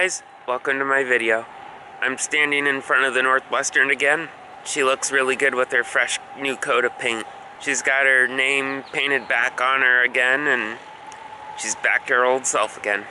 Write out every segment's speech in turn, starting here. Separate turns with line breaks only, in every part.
guys, welcome to my video. I'm standing in front of the Northwestern again. She looks really good with her fresh new coat of paint. She's got her name painted back on her again and she's back to her old self again.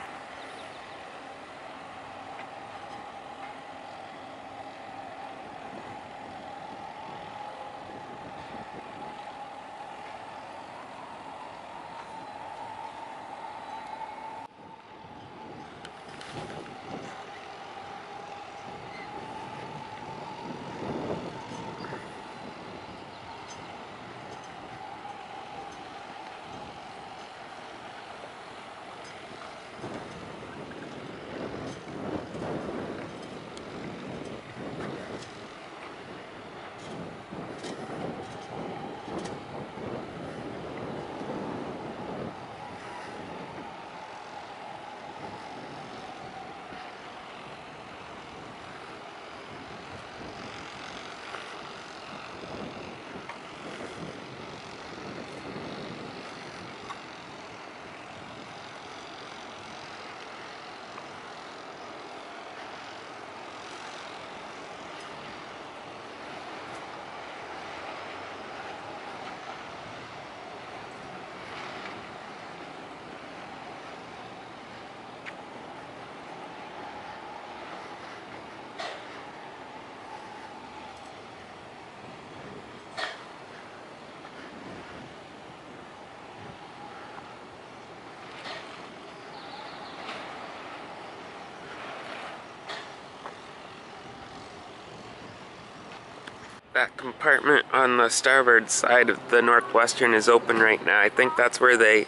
That compartment on the starboard side of the Northwestern is open right now. I think that's where they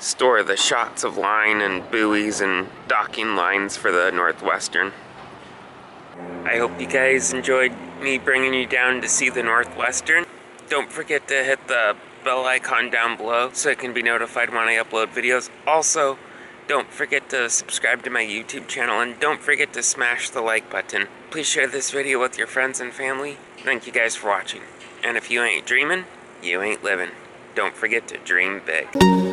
store the shots of line and buoys and docking lines for the Northwestern. I hope you guys enjoyed me bringing you down to see the Northwestern. Don't forget to hit the bell icon down below so it can be notified when I upload videos. Also, don't forget to subscribe to my YouTube channel and don't forget to smash the like button. Please share this video with your friends and family. Thank you guys for watching. And if you ain't dreaming, you ain't living. Don't forget to dream big.